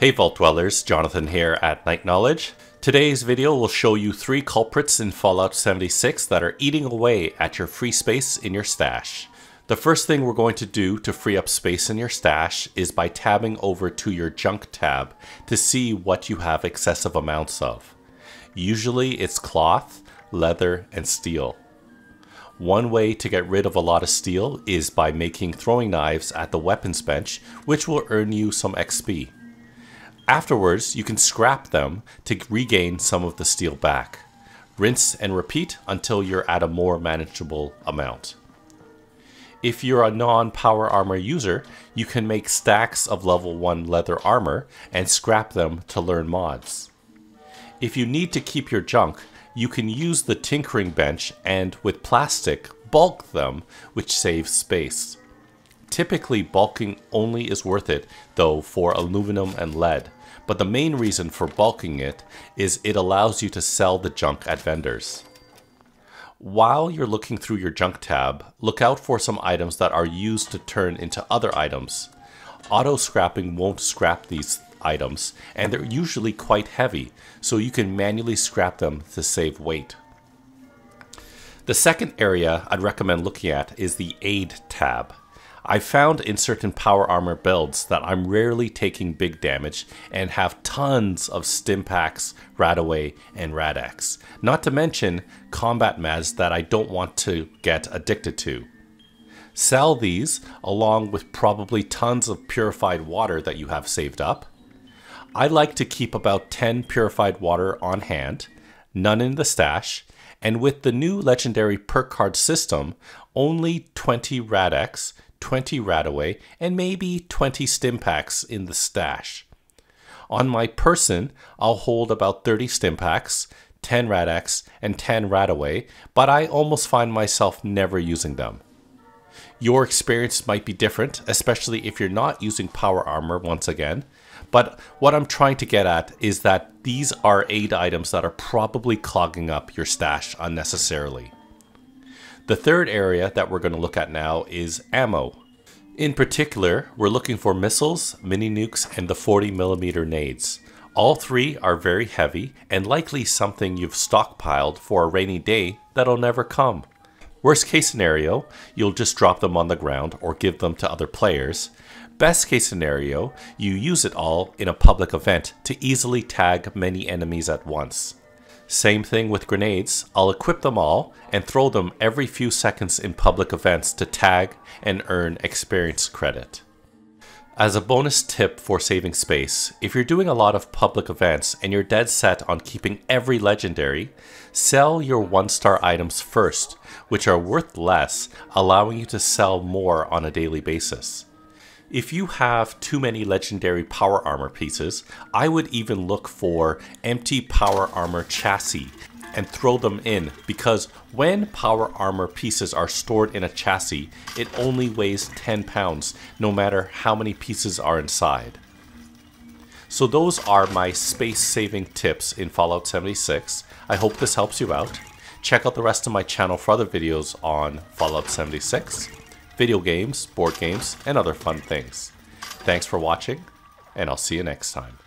Hey Vault Dwellers, Jonathan here at Knight Knowledge. Today's video will show you three culprits in Fallout 76 that are eating away at your free space in your stash. The first thing we're going to do to free up space in your stash is by tabbing over to your junk tab to see what you have excessive amounts of. Usually it's cloth, leather, and steel. One way to get rid of a lot of steel is by making throwing knives at the weapons bench, which will earn you some XP. Afterwards, you can scrap them to regain some of the steel back. Rinse and repeat until you're at a more manageable amount. If you're a non-power armor user, you can make stacks of level 1 leather armor and scrap them to learn mods. If you need to keep your junk, you can use the tinkering bench and with plastic, bulk them, which saves space. Typically bulking only is worth it though for aluminum and lead, but the main reason for bulking it is it allows you to sell the junk at vendors. While you're looking through your junk tab, look out for some items that are used to turn into other items. Auto scrapping won't scrap these items, and they're usually quite heavy, so you can manually scrap them to save weight. The second area I'd recommend looking at is the Aid tab. I found in certain power armor builds that I'm rarely taking big damage and have tons of Stimpaks, Radaway, and Rad-X. Not to mention combat meds that I don't want to get addicted to. Sell these along with probably tons of purified water that you have saved up. I like to keep about 10 purified water on hand, none in the stash, and with the new legendary perk card system, only 20 Rad-X, 20 Radaway, and maybe 20 Stimpaks in the stash. On my person, I'll hold about 30 Stimpaks, 10 Rad-X, and 10 Radaway, but I almost find myself never using them. Your experience might be different, especially if you're not using power armor once again, but what I'm trying to get at is that these are aid items that are probably clogging up your stash unnecessarily. The third area that we're going to look at now is ammo. In particular, we're looking for missiles, mini nukes, and the 40mm nades. All three are very heavy and likely something you've stockpiled for a rainy day that'll never come. Worst case scenario, you'll just drop them on the ground or give them to other players. Best case scenario, you use it all in a public event to easily tag many enemies at once. Same thing with grenades, I'll equip them all and throw them every few seconds in public events to tag and earn experience credit. As a bonus tip for saving space, if you're doing a lot of public events and you're dead set on keeping every legendary, sell your 1 star items first, which are worth less, allowing you to sell more on a daily basis. If you have too many legendary power armor pieces, I would even look for empty power armor chassis and throw them in because when power armor pieces are stored in a chassis, it only weighs 10 pounds no matter how many pieces are inside. So those are my space saving tips in Fallout 76. I hope this helps you out. Check out the rest of my channel for other videos on Fallout 76 video games, board games, and other fun things. Thanks for watching, and I'll see you next time.